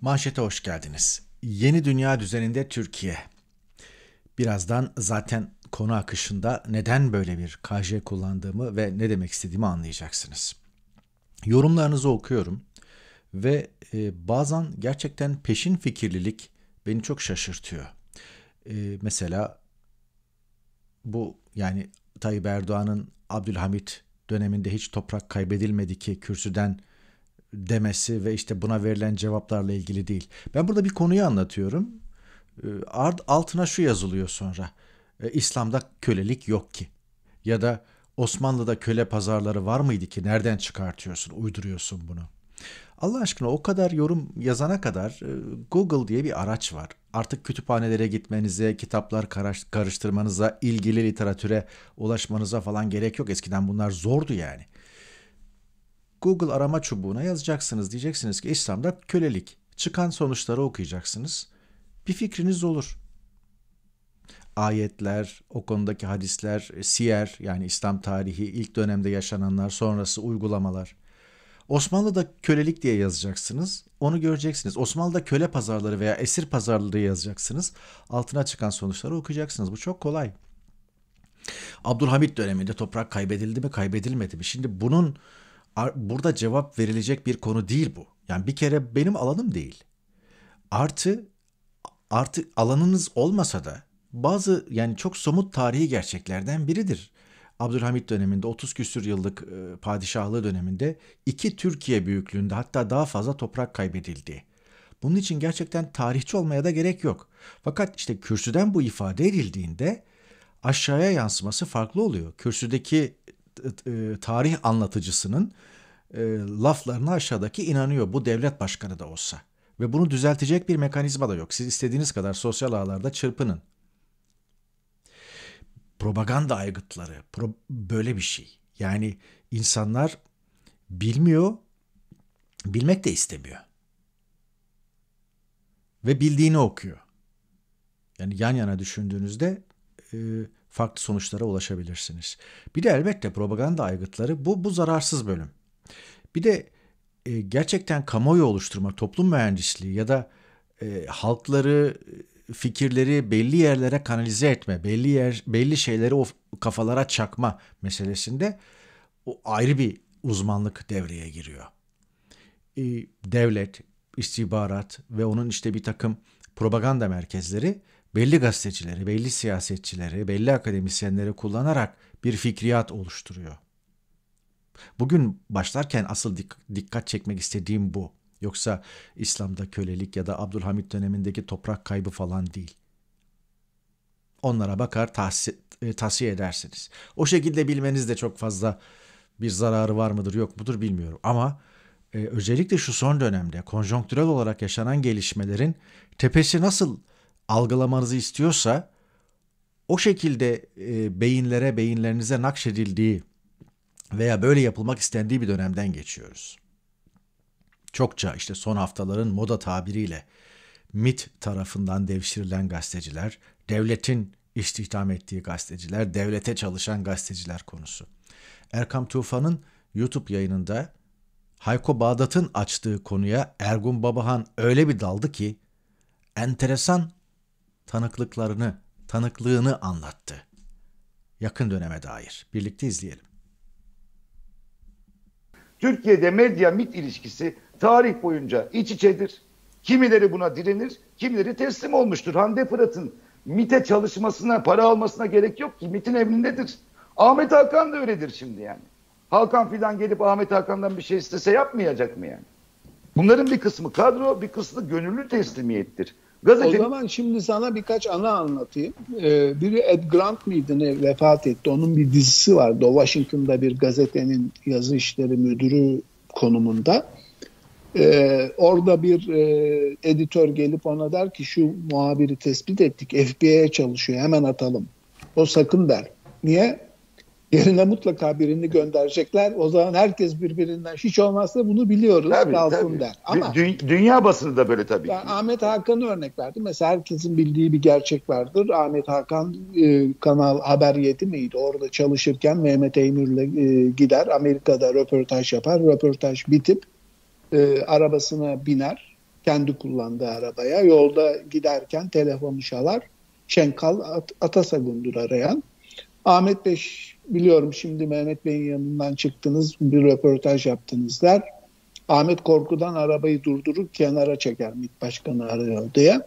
Manşete hoş geldiniz. Yeni dünya düzeninde Türkiye. Birazdan zaten konu akışında neden böyle bir KJ kullandığımı ve ne demek istediğimi anlayacaksınız. Yorumlarınızı okuyorum ve e, bazen gerçekten peşin fikirlilik beni çok şaşırtıyor. E, mesela bu yani Tayyip Erdoğan'ın Abdülhamit döneminde hiç toprak kaybedilmedi ki kürsüden demesi ve işte buna verilen cevaplarla ilgili değil. Ben burada bir konuyu anlatıyorum. Ee, altına şu yazılıyor sonra. Ee, İslam'da kölelik yok ki. Ya da Osmanlı'da köle pazarları var mıydı ki? Nereden çıkartıyorsun, uyduruyorsun bunu? Allah aşkına o kadar yorum yazana kadar e, Google diye bir araç var. Artık kütüphanelere gitmenize, kitaplar karıştırmanıza, ilgili literatüre ulaşmanıza falan gerek yok. Eskiden bunlar zordu yani. Google arama çubuğuna yazacaksınız. Diyeceksiniz ki İslam'da kölelik. Çıkan sonuçları okuyacaksınız. Bir fikriniz olur. Ayetler, o konudaki hadisler, siyer yani İslam tarihi, ilk dönemde yaşananlar, sonrası uygulamalar. Osmanlı'da kölelik diye yazacaksınız. Onu göreceksiniz. Osmanlı'da köle pazarları veya esir pazarları yazacaksınız. Altına çıkan sonuçları okuyacaksınız. Bu çok kolay. Abdülhamit döneminde toprak kaybedildi mi, kaybedilmedi mi? Şimdi bunun burada cevap verilecek bir konu değil bu. Yani bir kere benim alanım değil. Artı artı alanınız olmasa da bazı yani çok somut tarihi gerçeklerden biridir. Abdülhamit döneminde 30 küsür yıllık e, padişahlığı döneminde iki Türkiye büyüklüğünde hatta daha fazla toprak kaybedildi. Bunun için gerçekten tarihçi olmaya da gerek yok. Fakat işte kürsüden bu ifade edildiğinde aşağıya yansıması farklı oluyor. Kürsüdeki tarih anlatıcısının e, laflarına aşağıdaki inanıyor. Bu devlet başkanı da olsa. Ve bunu düzeltecek bir mekanizma da yok. Siz istediğiniz kadar sosyal ağlarda çırpının. Propaganda aygıtları pro, böyle bir şey. Yani insanlar bilmiyor, bilmek de istemiyor. Ve bildiğini okuyor. Yani yan yana düşündüğünüzde e, farklı sonuçlara ulaşabilirsiniz. Bir de elbette propaganda aygıtları bu, bu zararsız bölüm. Bir de e, gerçekten kamuoyu oluşturma, toplum mühendisliği ya da e, halkları, fikirleri belli yerlere kanalize etme, belli yer, belli şeyleri o kafalara çakma meselesinde o ayrı bir uzmanlık devreye giriyor. E, devlet, istihbarat ve onun işte bir takım propaganda merkezleri belli gazetecileri, belli siyasetçileri, belli akademisyenleri kullanarak bir fikriyat oluşturuyor. Bugün başlarken asıl dikkat çekmek istediğim bu. Yoksa İslam'da kölelik ya da Abdülhamit dönemindeki toprak kaybı falan değil. Onlara bakar tahsi, e, tavsiye edersiniz. O şekilde bilmeniz de çok fazla bir zararı var mıdır yok mudur bilmiyorum. Ama e, özellikle şu son dönemde konjonktürel olarak yaşanan gelişmelerin tepesi nasıl algılamanızı istiyorsa o şekilde e, beyinlere, beyinlerinize nakşedildiği veya böyle yapılmak istendiği bir dönemden geçiyoruz. Çokça işte son haftaların moda tabiriyle MIT tarafından devşirilen gazeteciler, devletin istihdam ettiği gazeteciler, devlete çalışan gazeteciler konusu. Erkam Tufan'ın YouTube yayınında Hayko Bağdat'ın açtığı konuya Ergun Babahan öyle bir daldı ki enteresan tanıklıklarını, tanıklığını anlattı. Yakın döneme dair. Birlikte izleyelim. Türkiye'de medya mit ilişkisi tarih boyunca iç içedir. Kimileri buna direnir, kimileri teslim olmuştur. Hande Fırat'ın MIT'e çalışmasına, para almasına gerek yok ki. MIT'in emrindedir. Ahmet Hakan da öyledir şimdi yani. Hakan filan gelip Ahmet Hakan'dan bir şey istese yapmayacak mı yani? Bunların bir kısmı kadro, bir kısmı gönüllü teslimiyettir. Gazete... O zaman şimdi sana birkaç ana anlatayım. Ee, biri Ed Grant mıydı ne vefat etti. Onun bir dizisi vardı. O Washington'da bir gazetenin yazı işleri müdürü konumunda. Ee, orada bir e, editör gelip ona der ki şu muhabiri tespit ettik. FBI'ye çalışıyor hemen atalım. O sakın der. Niye? Yerine mutlaka birini gönderecekler. O zaman herkes birbirinden hiç olmazsa bunu biliyoruz. Tabii, tabii. der. Ama Dü- dünya basını da böyle tabii. Ben Ahmet Hakan'ı örnek verdim. Mesela herkesin bildiği bir gerçek vardır. Ahmet Hakan e, Kanal Haber 7 miydi? Orada çalışırken Mehmet Eymür'le e, gider. Amerika'da röportaj yapar. Röportaj bitip e, arabasına biner. kendi kullandığı arabaya. Yolda giderken telefonu çalar. Şenkal At Atasagun'dur arayan. Ahmet Bey biliyorum şimdi Mehmet Bey'in yanından çıktınız bir röportaj yaptınız der. Ahmet korkudan arabayı durdurur kenara çeker MİT Başkanı arıyor diye.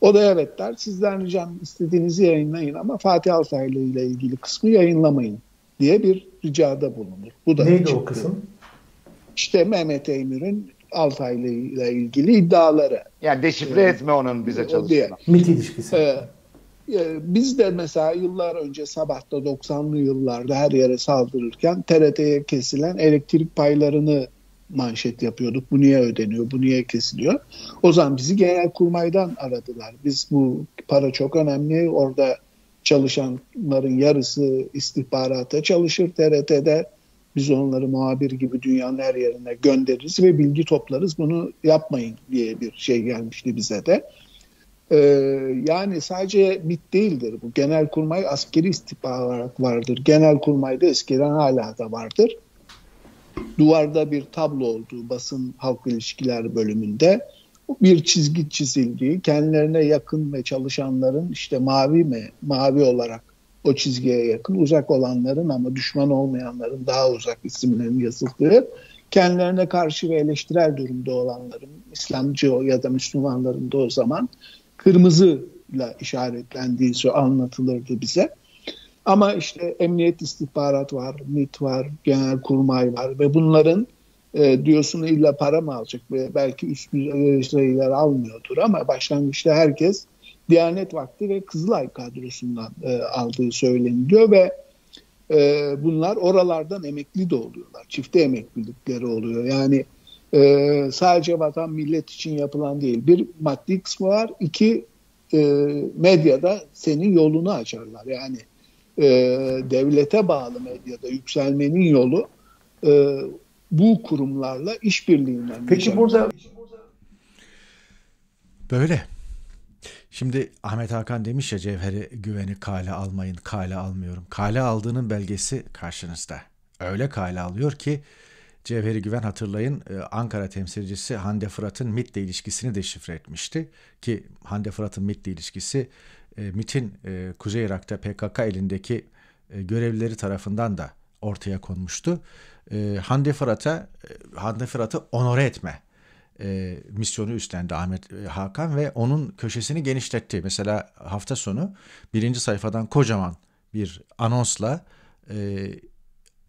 O da evet der. Sizden ricam istediğinizi yayınlayın ama Fatih Altaylı ile ilgili kısmı yayınlamayın diye bir ricada bulunur. Bu da Neydi çıktı. o kısım? İşte Mehmet Emir'in Altaylı ile ilgili iddiaları. Yani deşifre ee, etme onun bize çalıştığını. MİT ilişkisi. Ee, biz de mesela yıllar önce sabahta 90'lı yıllarda her yere saldırırken TRT'ye kesilen elektrik paylarını manşet yapıyorduk. Bu niye ödeniyor, bu niye kesiliyor? O zaman bizi genel kurmaydan aradılar. Biz bu para çok önemli. Orada çalışanların yarısı istihbarata çalışır TRT'de. Biz onları muhabir gibi dünyanın her yerine göndeririz ve bilgi toplarız. Bunu yapmayın diye bir şey gelmişti bize de. Ee, yani sadece MIT değildir bu. Genel kurmay askeri istihbarat vardır. Genel kurmayda eskiden hala da vardır duvarda bir tablo olduğu basın halk ilişkiler bölümünde bir çizgi çizildiği, kendilerine yakın ve çalışanların işte mavi mi, mavi olarak o çizgiye yakın, uzak olanların ama düşman olmayanların daha uzak isimlerin yazıldığı, kendilerine karşı ve eleştirel durumda olanların, İslamcı ya da Müslümanların da o zaman kırmızıyla işaretlendiği anlatılırdı bize. Ama işte emniyet istihbarat var, MIT var, genel kurmay var ve bunların e, diyorsun illa para mı alacak belki üst düzeyler almıyordur ama başlangıçta herkes Diyanet Vakti ve Kızılay kadrosundan e, aldığı söyleniyor ve e, bunlar oralardan emekli de oluyorlar. Çifte emeklilikleri oluyor. Yani e, sadece vatan millet için yapılan değil. Bir maddi kısmı var. iki e, medyada senin yolunu açarlar. Yani e, devlete bağlı medyada yükselmenin yolu e, bu kurumlarla işbirliğinden. Peki burada böyle. Şimdi Ahmet Hakan demiş ya Cevher'i güveni kale almayın, kale almıyorum. Kale aldığının belgesi karşınızda. Öyle kale alıyor ki Cevheri Güven hatırlayın e, Ankara temsilcisi Hande Fırat'ın MIT'le ilişkisini deşifre etmişti. Ki Hande Fırat'ın MIT'le ilişkisi e, MIT'in e, Kuzey Irak'ta PKK elindeki görevlileri tarafından da ortaya konmuştu. Hande Fırat'a Hande Fırat'ı onore etme e, misyonu üstlendi Ahmet Hakan ve onun köşesini genişletti. Mesela hafta sonu birinci sayfadan kocaman bir anonsla e,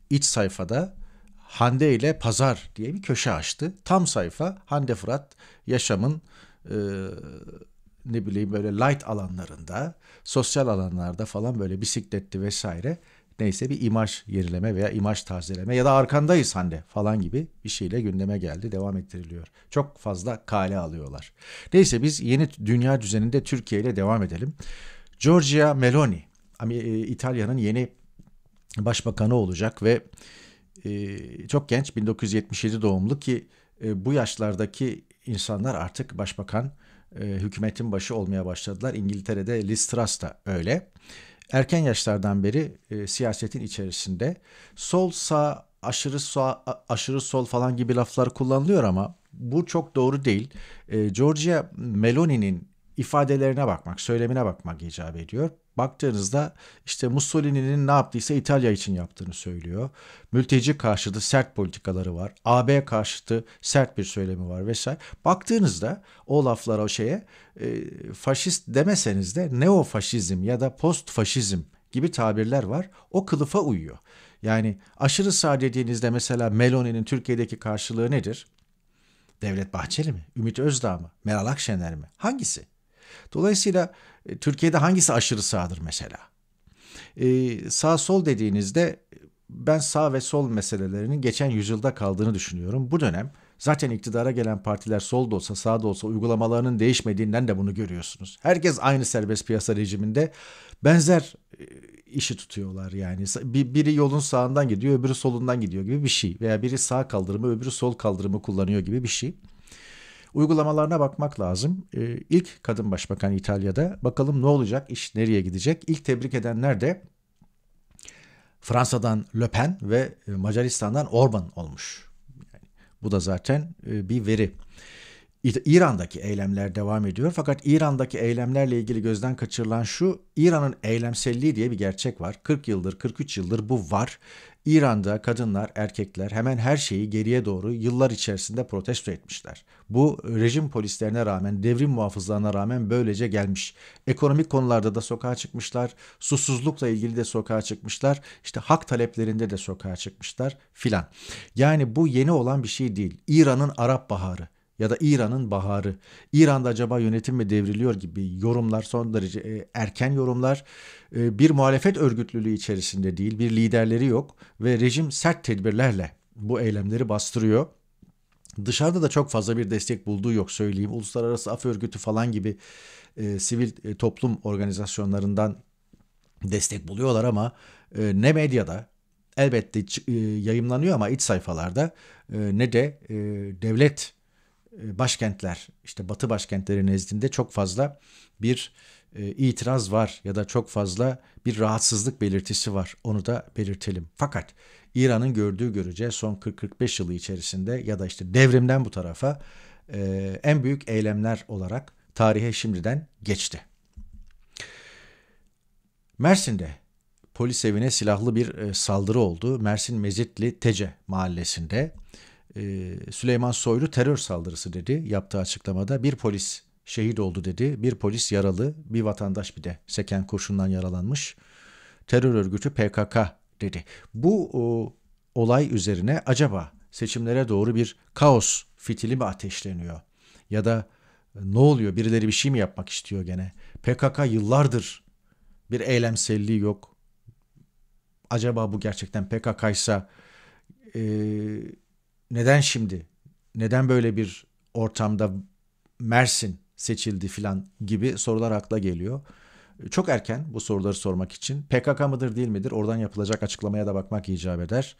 iç sayfada Hande ile Pazar diye bir köşe açtı. Tam sayfa Hande Fırat yaşamın e, ne bileyim böyle light alanlarında, sosyal alanlarda falan böyle bisikletli vesaire neyse bir imaj yerileme veya imaj tazeleme ya da arkandayız Hande falan gibi bir şeyle gündeme geldi, devam ettiriliyor. Çok fazla kale alıyorlar. Neyse biz yeni dünya düzeninde Türkiye ile devam edelim. Giorgia Meloni, e, İtalya'nın yeni başbakanı olacak ve çok genç 1977 doğumlu ki e, bu yaşlardaki insanlar artık başbakan e, hükümetin başı olmaya başladılar. İngiltere'de Liz Truss da öyle. Erken yaşlardan beri e, siyasetin içerisinde sol sağ aşırı sağ aşırı sol falan gibi laflar kullanılıyor ama bu çok doğru değil. Georgia Meloni'nin ifadelerine bakmak, söylemine bakmak icap ediyor. Baktığınızda işte Mussolini'nin ne yaptıysa İtalya için yaptığını söylüyor. Mülteci karşıtı sert politikaları var. AB karşıtı sert bir söylemi var vesaire. Baktığınızda o laflara o şeye e, faşist demeseniz de neofaşizm ya da post faşizm gibi tabirler var. O kılıfa uyuyor. Yani aşırı sağ dediğinizde mesela Meloni'nin Türkiye'deki karşılığı nedir? Devlet Bahçeli mi? Ümit Özdağ mı? Meral Akşener mi? Hangisi? Dolayısıyla Türkiye'de hangisi aşırı sağdır mesela? Ee, sağ sol dediğinizde ben sağ ve sol meselelerinin geçen yüzyılda kaldığını düşünüyorum. Bu dönem zaten iktidara gelen partiler sol da olsa sağ da olsa uygulamalarının değişmediğinden de bunu görüyorsunuz. Herkes aynı serbest piyasa rejiminde benzer e, işi tutuyorlar yani. Biri yolun sağından gidiyor öbürü solundan gidiyor gibi bir şey. Veya biri sağ kaldırımı öbürü sol kaldırımı kullanıyor gibi bir şey uygulamalarına bakmak lazım. Ee, ilk kadın başbakan İtalya'da. Bakalım ne olacak, iş nereye gidecek? İlk tebrik edenler de Fransa'dan Le Pen ve e, Macaristan'dan Orban olmuş. Yani bu da zaten e, bir veri. İran'daki eylemler devam ediyor. Fakat İran'daki eylemlerle ilgili gözden kaçırılan şu, İran'ın eylemselliği diye bir gerçek var. 40 yıldır, 43 yıldır bu var. İran'da kadınlar, erkekler hemen her şeyi geriye doğru yıllar içerisinde protesto etmişler. Bu rejim polislerine rağmen, devrim muhafızlarına rağmen böylece gelmiş. Ekonomik konularda da sokağa çıkmışlar, susuzlukla ilgili de sokağa çıkmışlar, işte hak taleplerinde de sokağa çıkmışlar filan. Yani bu yeni olan bir şey değil. İran'ın Arap Baharı ya da İran'ın baharı. İran'da acaba yönetim mi devriliyor gibi yorumlar son derece e, erken yorumlar. E, bir muhalefet örgütlülüğü içerisinde değil, bir liderleri yok ve rejim sert tedbirlerle bu eylemleri bastırıyor. Dışarıda da çok fazla bir destek bulduğu yok söyleyeyim. Uluslararası Af Örgütü falan gibi e, sivil e, toplum organizasyonlarından destek buluyorlar ama e, ne medyada elbette e, yayımlanıyor ama iç sayfalarda e, ne de e, devlet başkentler işte batı başkentleri nezdinde çok fazla bir e, itiraz var ya da çok fazla bir rahatsızlık belirtisi var. Onu da belirtelim. Fakat İran'ın gördüğü görece son 40-45 yılı içerisinde ya da işte devrimden bu tarafa e, en büyük eylemler olarak tarihe şimdiden geçti. Mersin'de polis evine silahlı bir e, saldırı oldu. Mersin Mezitli Tece mahallesinde e, Süleyman Soylu terör saldırısı dedi yaptığı açıklamada. Bir polis şehit oldu dedi. Bir polis yaralı, bir vatandaş bir de seken kurşundan yaralanmış. Terör örgütü PKK dedi. Bu o, olay üzerine acaba seçimlere doğru bir kaos fitili mi ateşleniyor? Ya da ne oluyor? Birileri bir şey mi yapmak istiyor gene? PKK yıllardır bir eylemselliği yok. Acaba bu gerçekten PKK ise e, neden şimdi? Neden böyle bir ortamda Mersin seçildi filan gibi sorular akla geliyor. Çok erken bu soruları sormak için. PKK mıdır değil midir? Oradan yapılacak açıklamaya da bakmak icap eder.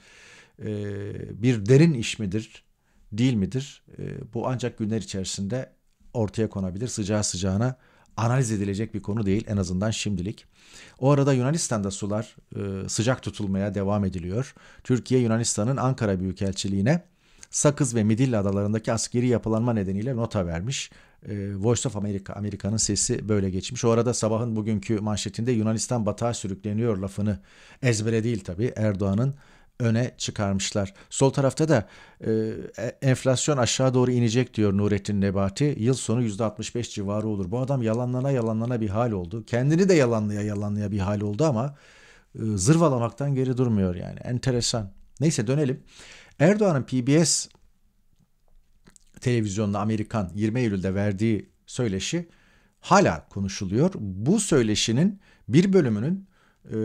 Ee, bir derin iş midir? Değil midir? Ee, bu ancak günler içerisinde ortaya konabilir. Sıcağı sıcağına analiz edilecek bir konu değil en azından şimdilik. O arada Yunanistan'da sular e, sıcak tutulmaya devam ediliyor. Türkiye Yunanistan'ın Ankara Büyükelçiliğine Sakız ve Midilli adalarındaki askeri yapılanma nedeniyle nota vermiş. E, Voice of America, Amerika'nın sesi böyle geçmiş. O arada sabahın bugünkü manşetinde Yunanistan batağa sürükleniyor lafını ezbere değil tabii Erdoğan'ın öne çıkarmışlar. Sol tarafta da e, e enflasyon aşağı doğru inecek diyor Nurettin Nebati. Yıl sonu %65 civarı olur. Bu adam yalanlana yalanlana bir hal oldu. Kendini de yalanlaya yalanlaya bir hal oldu ama e, zırvalamaktan geri durmuyor yani. Enteresan. Neyse dönelim. Erdoğan'ın PBS televizyonda Amerikan 20 Eylül'de verdiği söyleşi hala konuşuluyor. Bu söyleşinin bir bölümünün e,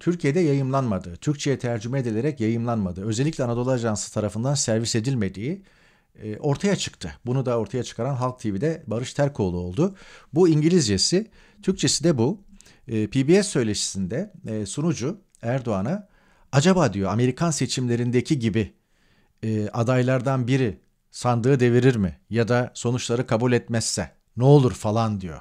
Türkiye'de yayımlanmadığı, Türkçe'ye tercüme edilerek yayımlanmadığı, özellikle Anadolu Ajansı tarafından servis edilmediği e, ortaya çıktı. Bunu da ortaya çıkaran Halk TV'de Barış Terkoğlu oldu. Bu İngilizcesi, Türkçesi de bu. E, PBS söyleşisinde e, sunucu Erdoğan'a Acaba diyor Amerikan seçimlerindeki gibi e, adaylardan biri sandığı devirir mi ya da sonuçları kabul etmezse ne olur falan diyor.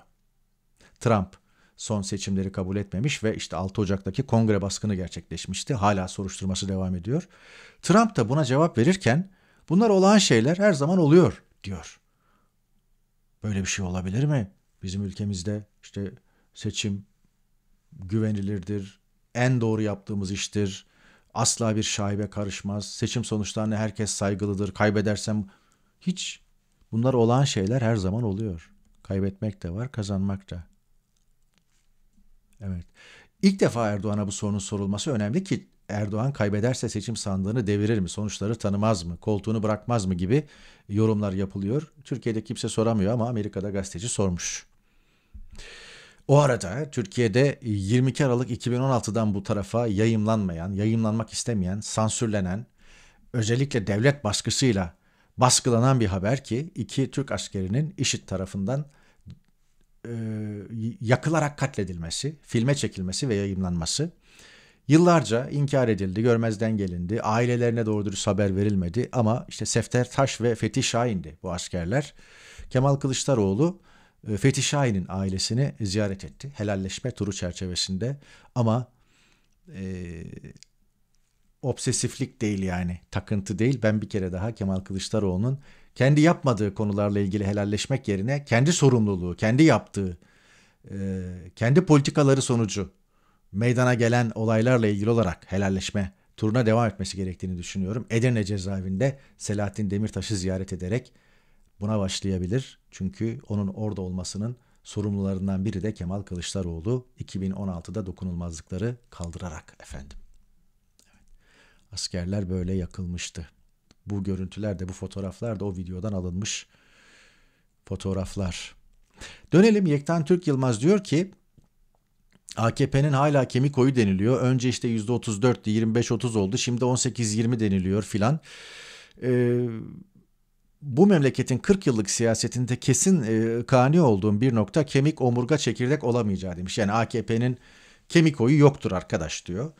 Trump son seçimleri kabul etmemiş ve işte 6 Ocak'taki kongre baskını gerçekleşmişti. Hala soruşturması devam ediyor. Trump da buna cevap verirken bunlar olağan şeyler her zaman oluyor diyor. Böyle bir şey olabilir mi? Bizim ülkemizde işte seçim güvenilirdir, en doğru yaptığımız iştir, Asla bir şaibe karışmaz. Seçim sonuçlarına herkes saygılıdır. Kaybedersem hiç bunlar olan şeyler her zaman oluyor. Kaybetmek de var, kazanmak da. Evet. İlk defa Erdoğan'a bu sorunun sorulması önemli ki Erdoğan kaybederse seçim sandığını devirir mi? Sonuçları tanımaz mı? Koltuğunu bırakmaz mı gibi yorumlar yapılıyor. Türkiye'de kimse soramıyor ama Amerika'da gazeteci sormuş. O arada Türkiye'de 22 Aralık 2016'dan bu tarafa yayımlanmayan, yayımlanmak istemeyen, sansürlenen, özellikle devlet baskısıyla baskılanan bir haber ki iki Türk askerinin IŞİD tarafından e, yakılarak katledilmesi, filme çekilmesi ve yayımlanması yıllarca inkar edildi, görmezden gelindi. Ailelerine doğru dürüst haber verilmedi ama işte Sefter Taş ve Fethi Şahin'di bu askerler. Kemal Kılıçdaroğlu Fethi Şahin'in ailesini ziyaret etti. Helalleşme turu çerçevesinde ama e, obsesiflik değil yani takıntı değil. Ben bir kere daha Kemal Kılıçdaroğlu'nun kendi yapmadığı konularla ilgili helalleşmek yerine kendi sorumluluğu, kendi yaptığı, e, kendi politikaları sonucu meydana gelen olaylarla ilgili olarak helalleşme turuna devam etmesi gerektiğini düşünüyorum. Edirne cezaevinde Selahattin Demirtaş'ı ziyaret ederek buna başlayabilir. Çünkü onun orada olmasının sorumlularından biri de Kemal Kılıçdaroğlu 2016'da dokunulmazlıkları kaldırarak efendim. Evet. Askerler böyle yakılmıştı. Bu görüntüler de bu fotoğraflar da o videodan alınmış fotoğraflar. Dönelim Yektan Türk Yılmaz diyor ki AKP'nin hala kemik oyu deniliyor. Önce işte %34'tü 25-30 oldu. Şimdi 18-20 deniliyor filan. Ee, bu memleketin 40 yıllık siyasetinde kesin e, kani olduğum bir nokta kemik omurga çekirdek olamayacağı demiş. Yani AKP'nin kemik oyu yoktur arkadaş diyor.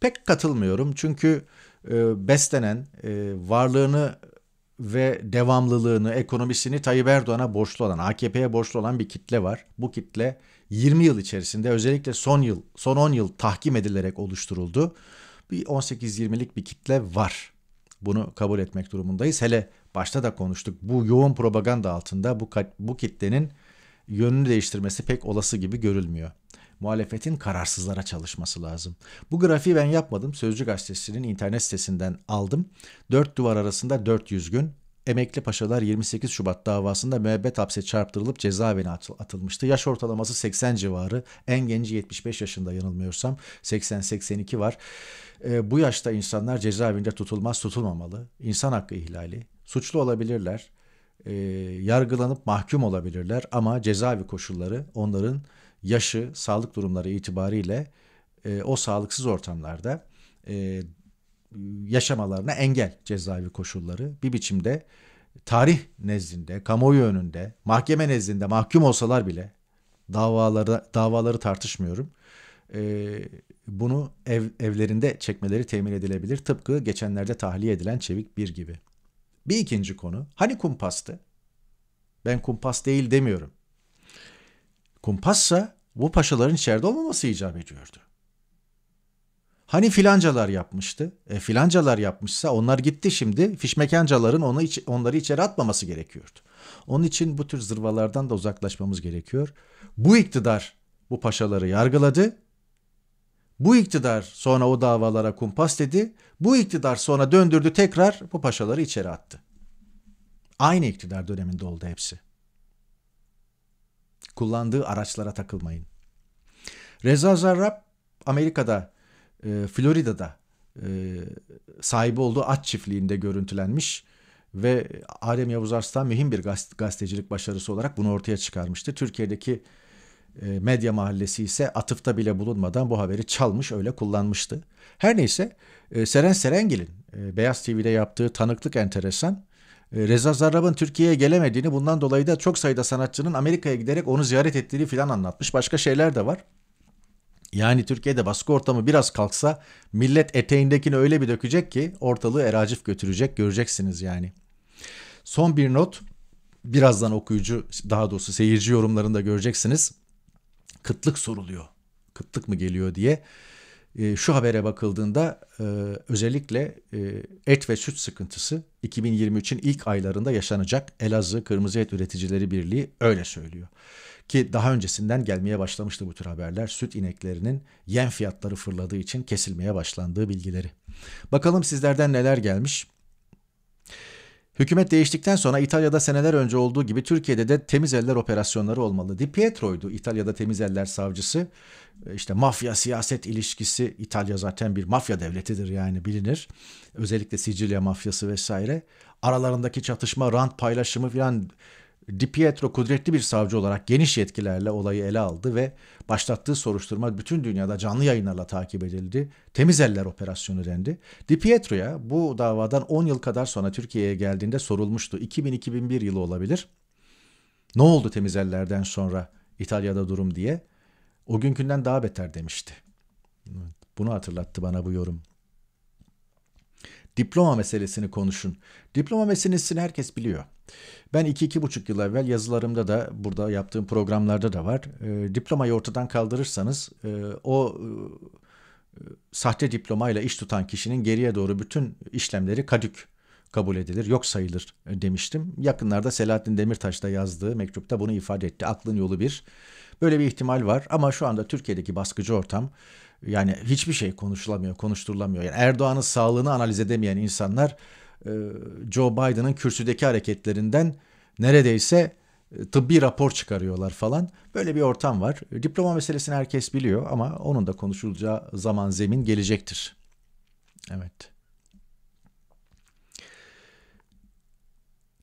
Pek katılmıyorum çünkü e, beslenen e, varlığını ve devamlılığını, ekonomisini Tayyip Erdoğan'a borçlu olan, AKP'ye borçlu olan bir kitle var. Bu kitle 20 yıl içerisinde özellikle son yıl, son 10 yıl tahkim edilerek oluşturuldu. Bir 18-20'lik bir kitle var. Bunu kabul etmek durumundayız. Hele başta da konuştuk. Bu yoğun propaganda altında bu bu kitlenin yönünü değiştirmesi pek olası gibi görülmüyor. Muhalefetin kararsızlara çalışması lazım. Bu grafiği ben yapmadım. Sözcü gazetesinin internet sitesinden aldım. Dört duvar arasında 400 gün Emekli paşalar 28 Şubat davasında müebbet hapse çarptırılıp cezaevine atılmıştı. Yaş ortalaması 80 civarı. En genci 75 yaşında yanılmıyorsam. 80-82 var. E, bu yaşta insanlar cezaevinde tutulmaz tutulmamalı. İnsan hakkı ihlali. Suçlu olabilirler. E, yargılanıp mahkum olabilirler ama cezaevi koşulları onların yaşı, sağlık durumları itibariyle e, o sağlıksız ortamlarda e, yaşamalarına engel cezaevi koşulları. Bir biçimde tarih nezdinde, kamuoyu önünde, mahkeme nezdinde mahkum olsalar bile davaları davaları tartışmıyorum. Ee, bunu ev, evlerinde çekmeleri temin edilebilir. Tıpkı geçenlerde tahliye edilen Çevik bir gibi. Bir ikinci konu. Hani kumpastı? Ben kumpas değil demiyorum. Kumpassa bu paşaların içeride olmaması icap ediyordu. Hani filancalar yapmıştı? E, filancalar yapmışsa onlar gitti şimdi. Fişmekancaların onu iç, onları içeri atmaması gerekiyordu. Onun için bu tür zırvalardan da uzaklaşmamız gerekiyor. Bu iktidar bu paşaları yargıladı. Bu iktidar sonra o davalara kumpas dedi. Bu iktidar sonra döndürdü tekrar bu paşaları içeri attı. Aynı iktidar döneminde oldu hepsi. Kullandığı araçlara takılmayın. Reza Zarrab Amerika'da e, Florida'da e, sahibi olduğu at çiftliğinde görüntülenmiş ve Adem Yavuz Arslan mühim bir gazetecilik başarısı olarak bunu ortaya çıkarmıştı. Türkiye'deki e, medya mahallesi ise atıfta bile bulunmadan bu haberi çalmış öyle kullanmıştı. Her neyse e, Seren Serengil'in e, Beyaz TV'de yaptığı tanıklık enteresan. E, Reza Zarrab'ın Türkiye'ye gelemediğini bundan dolayı da çok sayıda sanatçının Amerika'ya giderek onu ziyaret ettiğini filan anlatmış. Başka şeyler de var. Yani Türkiye'de baskı ortamı biraz kalksa millet eteğindekini öyle bir dökecek ki ortalığı eracif götürecek göreceksiniz yani. Son bir not birazdan okuyucu daha doğrusu seyirci yorumlarında göreceksiniz. Kıtlık soruluyor. Kıtlık mı geliyor diye. E, şu habere bakıldığında e, özellikle e, et ve süt sıkıntısı 2023'in ilk aylarında yaşanacak. Elazığ Kırmızı Et Üreticileri Birliği öyle söylüyor. Ki daha öncesinden gelmeye başlamıştı bu tür haberler. Süt ineklerinin yem fiyatları fırladığı için kesilmeye başlandığı bilgileri. Bakalım sizlerden neler gelmiş? Hükümet değiştikten sonra İtalya'da seneler önce olduğu gibi Türkiye'de de temiz eller operasyonları olmalı. Di Pietro'ydu İtalya'da temiz eller savcısı. İşte mafya siyaset ilişkisi İtalya zaten bir mafya devletidir yani bilinir. Özellikle Sicilya mafyası vesaire. Aralarındaki çatışma, rant paylaşımı falan Di Pietro kudretli bir savcı olarak geniş yetkilerle olayı ele aldı ve başlattığı soruşturma bütün dünyada canlı yayınlarla takip edildi. Temiz eller operasyonu dendi. Di Pietro'ya bu davadan 10 yıl kadar sonra Türkiye'ye geldiğinde sorulmuştu. 2000-2001 yılı olabilir. Ne oldu temiz ellerden sonra İtalya'da durum diye. O günkünden daha beter demişti. Bunu hatırlattı bana bu yorum. Diploma meselesini konuşun. Diploma meselesini herkes biliyor. Ben iki iki buçuk yıl evvel yazılarımda da burada yaptığım programlarda da var. E, diplomayı ortadan kaldırırsanız e, o e, sahte diplomayla iş tutan kişinin geriye doğru bütün işlemleri kadük kabul edilir, yok sayılır demiştim. Yakınlarda Selahattin Demirtaş da yazdığı mektupta bunu ifade etti. Aklın yolu bir. Böyle bir ihtimal var ama şu anda Türkiye'deki baskıcı ortam yani hiçbir şey konuşulamıyor, konuşturulamıyor. Yani Erdoğan'ın sağlığını analiz edemeyen insanlar e, Joe Biden'ın kürsüdeki hareketlerinden neredeyse e, tıbbi rapor çıkarıyorlar falan. Böyle bir ortam var. Diploma meselesini herkes biliyor ama onun da konuşulacağı zaman zemin gelecektir. Evet.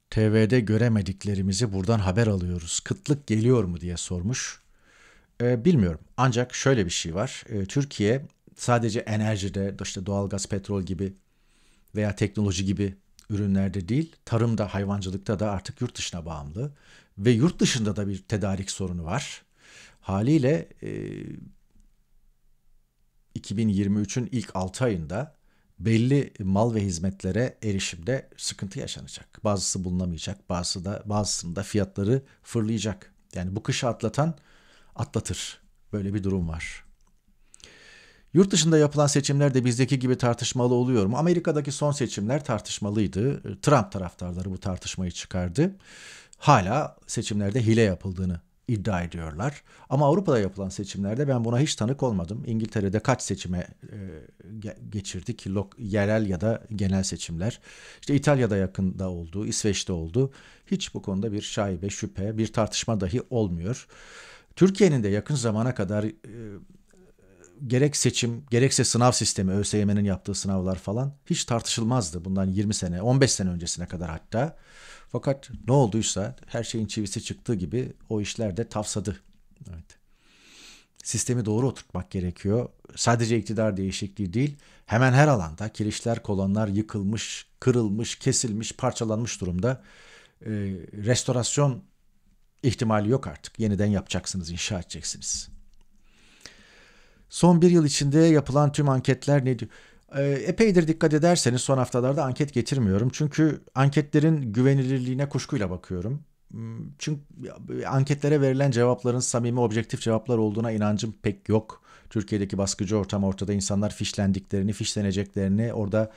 TV'de göremediklerimizi buradan haber alıyoruz. Kıtlık geliyor mu diye sormuş. Ee, bilmiyorum. Ancak şöyle bir şey var. Ee, Türkiye sadece enerjide, işte doğalgaz, petrol gibi veya teknoloji gibi ürünlerde değil, tarımda, hayvancılıkta da artık yurt dışına bağımlı ve yurt dışında da bir tedarik sorunu var. Haliyle e, 2023'ün ilk 6 ayında belli mal ve hizmetlere erişimde sıkıntı yaşanacak. Bazısı bulunamayacak, bazısı da bazısında fiyatları fırlayacak. Yani bu kışı atlatan atlatır. Böyle bir durum var. Yurt dışında yapılan seçimler de bizdeki gibi tartışmalı oluyor mu? Amerika'daki son seçimler tartışmalıydı. Trump taraftarları bu tartışmayı çıkardı. Hala seçimlerde hile yapıldığını iddia ediyorlar. Ama Avrupa'da yapılan seçimlerde ben buna hiç tanık olmadım. İngiltere'de kaç seçime e, geçirdik? Yerel ya da genel seçimler. İşte İtalya'da yakında oldu, İsveç'te oldu. Hiç bu konuda bir şaibe, şüphe, bir tartışma dahi olmuyor. Türkiye'nin de yakın zamana kadar e, gerek seçim, gerekse sınav sistemi, ÖSYM'nin yaptığı sınavlar falan hiç tartışılmazdı. Bundan 20 sene, 15 sene öncesine kadar hatta. Fakat ne olduysa her şeyin çivisi çıktığı gibi o işler de tavsadı. Evet. Sistemi doğru oturtmak gerekiyor. Sadece iktidar değişikliği değil, hemen her alanda kirişler, kolonlar yıkılmış, kırılmış, kesilmiş, parçalanmış durumda. Ee, restorasyon ihtimali yok artık. Yeniden yapacaksınız, inşa edeceksiniz. Son bir yıl içinde yapılan tüm anketler ne diyor? Ee, epeydir dikkat ederseniz son haftalarda anket getirmiyorum. Çünkü anketlerin güvenilirliğine kuşkuyla bakıyorum. Hmm, çünkü anketlere verilen cevapların samimi objektif cevaplar olduğuna inancım pek yok. Türkiye'deki baskıcı ortam ortada insanlar fişlendiklerini, fişleneceklerini, orada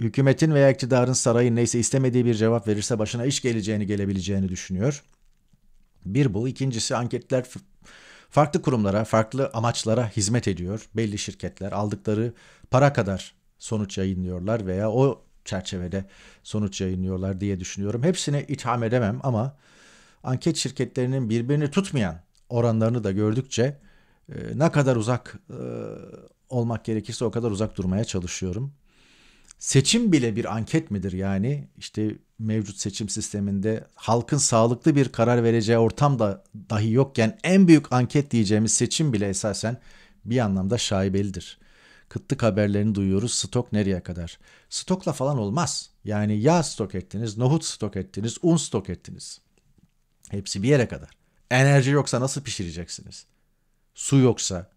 hükümetin veya iktidarın sarayın neyse istemediği bir cevap verirse başına iş geleceğini, gelebileceğini düşünüyor. Bir bu. ikincisi anketler farklı kurumlara, farklı amaçlara hizmet ediyor. Belli şirketler aldıkları para kadar sonuç yayınlıyorlar veya o çerçevede sonuç yayınlıyorlar diye düşünüyorum. Hepsine itham edemem ama anket şirketlerinin birbirini tutmayan oranlarını da gördükçe e, ne kadar uzak e, olmak gerekirse o kadar uzak durmaya çalışıyorum. Seçim bile bir anket midir yani? İşte mevcut seçim sisteminde halkın sağlıklı bir karar vereceği ortam da dahi yokken en büyük anket diyeceğimiz seçim bile esasen bir anlamda şaibelidir. Kıtlık haberlerini duyuyoruz. Stok nereye kadar? Stokla falan olmaz. Yani yağ stok ettiniz, nohut stok ettiniz, un stok ettiniz. Hepsi bir yere kadar. Enerji yoksa nasıl pişireceksiniz? Su yoksa.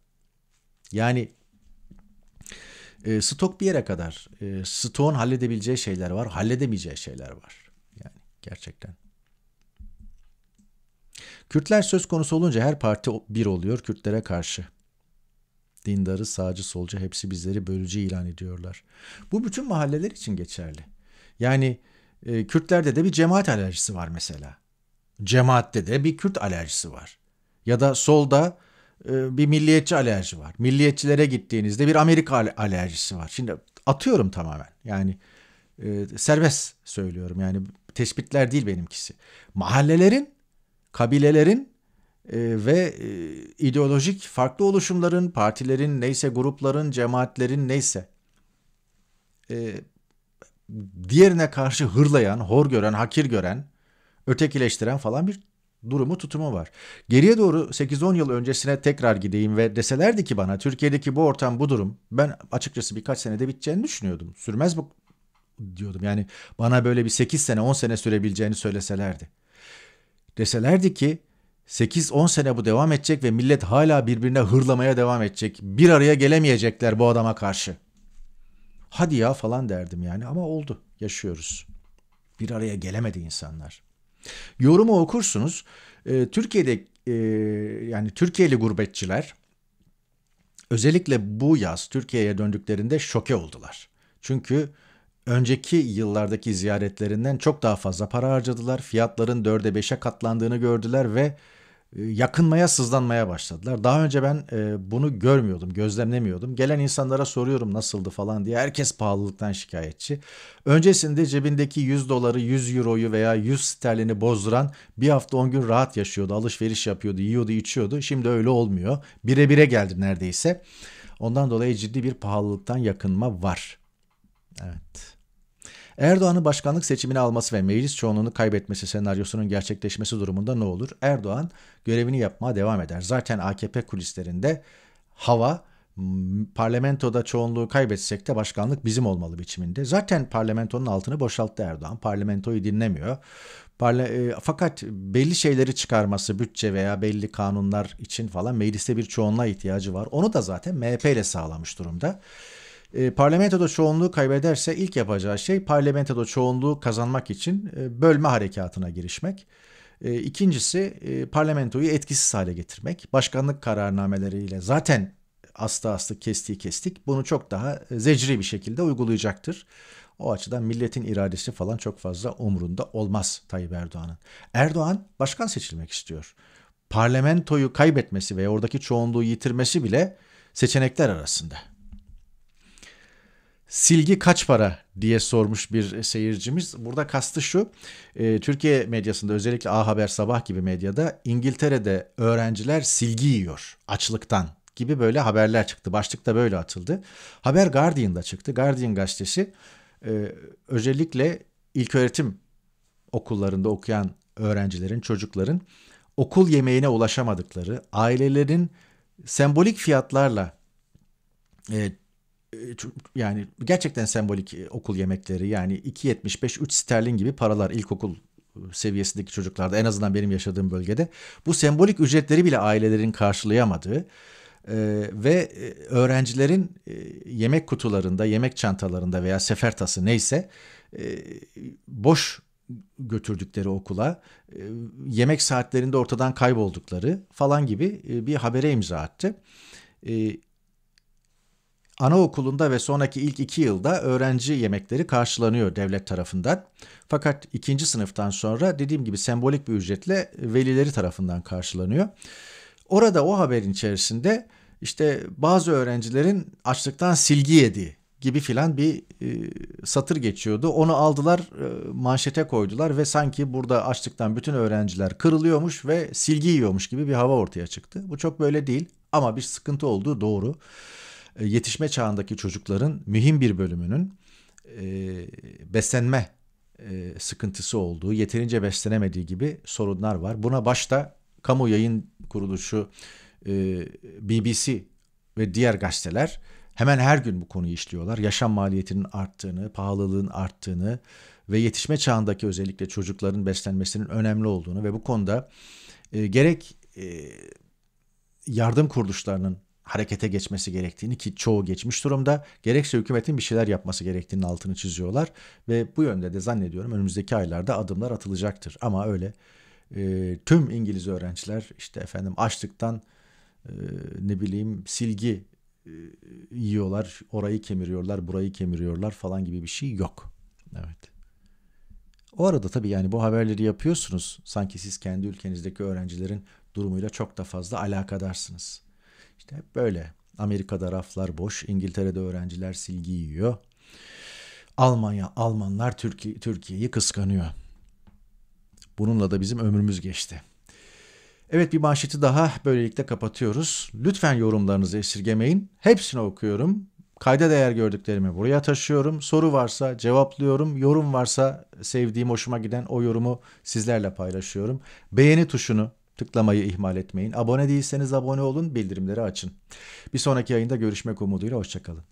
Yani e, stok bir yere kadar. E, stokun halledebileceği şeyler var, halledemeyeceği şeyler var. Yani gerçekten. Kürtler söz konusu olunca her parti bir oluyor Kürtlere karşı. Dindarı, sağcı, solcu hepsi bizleri bölücü ilan ediyorlar. Bu bütün mahalleler için geçerli. Yani e, Kürtlerde de bir cemaat alerjisi var mesela. Cemaatte de bir Kürt alerjisi var. Ya da solda bir milliyetçi alerji var. Milliyetçilere gittiğinizde bir Amerika alerjisi var. Şimdi atıyorum tamamen. Yani e, serbest söylüyorum. Yani tespitler değil benimkisi. Mahallelerin, kabilelerin e, ve e, ideolojik farklı oluşumların, partilerin, neyse grupların, cemaatlerin neyse e, diğerine karşı hırlayan, hor gören, hakir gören, ötekileştiren falan bir durumu tutumu var. Geriye doğru 8-10 yıl öncesine tekrar gideyim ve deselerdi ki bana Türkiye'deki bu ortam bu durum ben açıkçası birkaç senede biteceğini düşünüyordum. Sürmez bu diyordum. Yani bana böyle bir 8 sene 10 sene sürebileceğini söyleselerdi. Deselerdi ki 8-10 sene bu devam edecek ve millet hala birbirine hırlamaya devam edecek. Bir araya gelemeyecekler bu adama karşı. Hadi ya falan derdim yani ama oldu. Yaşıyoruz. Bir araya gelemedi insanlar. Yorumu okursunuz. E, Türkiye'de e, yani Türkiye'li gurbetçiler özellikle bu yaz Türkiye'ye döndüklerinde şoke oldular. Çünkü önceki yıllardaki ziyaretlerinden çok daha fazla para harcadılar. Fiyatların dörde beşe katlandığını gördüler ve yakınmaya, sızlanmaya başladılar. Daha önce ben e, bunu görmüyordum, gözlemlemiyordum. Gelen insanlara soruyorum nasıldı falan diye. Herkes pahalılıktan şikayetçi. Öncesinde cebindeki 100 doları, 100 euroyu veya 100 sterlini bozduran bir hafta 10 gün rahat yaşıyordu. Alışveriş yapıyordu, yiyordu, içiyordu. Şimdi öyle olmuyor. Bire bire geldi neredeyse. Ondan dolayı ciddi bir pahalılıktan yakınma var. Evet. Erdoğan'ın başkanlık seçimini alması ve meclis çoğunluğunu kaybetmesi senaryosunun gerçekleşmesi durumunda ne olur? Erdoğan görevini yapmaya devam eder. Zaten AKP kulislerinde hava parlamentoda çoğunluğu kaybetsek de başkanlık bizim olmalı biçiminde. Zaten parlamentonun altını boşalttı Erdoğan. Parlamentoyu dinlemiyor. Parla e, fakat belli şeyleri çıkarması, bütçe veya belli kanunlar için falan mecliste bir çoğunluğa ihtiyacı var. Onu da zaten MHP ile sağlamış durumda. E, parlamentoda çoğunluğu kaybederse ilk yapacağı şey parlamentoda çoğunluğu kazanmak için e, bölme harekatına girişmek. E, ikincisi e, parlamentoyu etkisiz hale getirmek. Başkanlık kararnameleriyle zaten aslı aslı kestiği kestik. Bunu çok daha zecri bir şekilde uygulayacaktır. O açıdan milletin iradesi falan çok fazla umrunda olmaz Tayyip Erdoğan'ın. Erdoğan başkan seçilmek istiyor. Parlamentoyu kaybetmesi ve oradaki çoğunluğu yitirmesi bile seçenekler arasında. Silgi kaç para diye sormuş bir seyircimiz. Burada kastı şu. E, Türkiye medyasında özellikle A Haber Sabah gibi medyada İngiltere'de öğrenciler silgi yiyor açlıktan gibi böyle haberler çıktı. Başlık da böyle atıldı. Haber Guardian'da çıktı. Guardian gazetesi e, özellikle ilköğretim okullarında okuyan öğrencilerin, çocukların okul yemeğine ulaşamadıkları, ailelerin sembolik fiyatlarla e, yani gerçekten sembolik e, okul yemekleri yani 2.75 3 sterlin gibi paralar ilkokul e, seviyesindeki çocuklarda en azından benim yaşadığım bölgede bu sembolik ücretleri bile ailelerin karşılayamadığı e, ve öğrencilerin e, yemek kutularında, yemek çantalarında veya sefertası neyse e, boş götürdükleri okula, e, yemek saatlerinde ortadan kayboldukları falan gibi e, bir habere imza attı. E, Anaokulunda ve sonraki ilk iki yılda öğrenci yemekleri karşılanıyor devlet tarafından. Fakat ikinci sınıftan sonra dediğim gibi sembolik bir ücretle velileri tarafından karşılanıyor. Orada o haberin içerisinde işte bazı öğrencilerin açlıktan silgi yediği gibi filan bir e, satır geçiyordu. Onu aldılar e, manşete koydular ve sanki burada açlıktan bütün öğrenciler kırılıyormuş ve silgi yiyormuş gibi bir hava ortaya çıktı. Bu çok böyle değil ama bir sıkıntı olduğu doğru. E, yetişme çağındaki çocukların mühim bir bölümünün e, beslenme e, sıkıntısı olduğu, yeterince beslenemediği gibi sorunlar var. Buna başta kamu yayın kuruluşu BBC ve diğer gazeteler hemen her gün bu konuyu işliyorlar. Yaşam maliyetinin arttığını, pahalılığın arttığını ve yetişme çağındaki özellikle çocukların beslenmesinin önemli olduğunu ve bu konuda e, gerek e, yardım kuruluşlarının harekete geçmesi gerektiğini ki çoğu geçmiş durumda gerekse hükümetin bir şeyler yapması gerektiğinin altını çiziyorlar ve bu yönde de zannediyorum önümüzdeki aylarda adımlar atılacaktır. Ama öyle e, tüm İngiliz öğrenciler işte efendim açlıktan e, ne bileyim silgi e, yiyorlar, orayı kemiriyorlar, burayı kemiriyorlar falan gibi bir şey yok. Evet. O arada tabii yani bu haberleri yapıyorsunuz. Sanki siz kendi ülkenizdeki öğrencilerin durumuyla çok da fazla alakadarsınız. İşte hep böyle. Amerika'da raflar boş, İngiltere'de öğrenciler silgi yiyor. Almanya, Almanlar Türkiye, Türkiye'yi kıskanıyor. Bununla da bizim ömrümüz geçti. Evet bir manşeti daha böylelikle kapatıyoruz. Lütfen yorumlarınızı esirgemeyin. Hepsini okuyorum. Kayda değer gördüklerimi buraya taşıyorum. Soru varsa cevaplıyorum. Yorum varsa sevdiğim, hoşuma giden o yorumu sizlerle paylaşıyorum. Beğeni tuşunu tıklamayı ihmal etmeyin. Abone değilseniz abone olun, bildirimleri açın. Bir sonraki yayında görüşmek umuduyla hoşçakalın.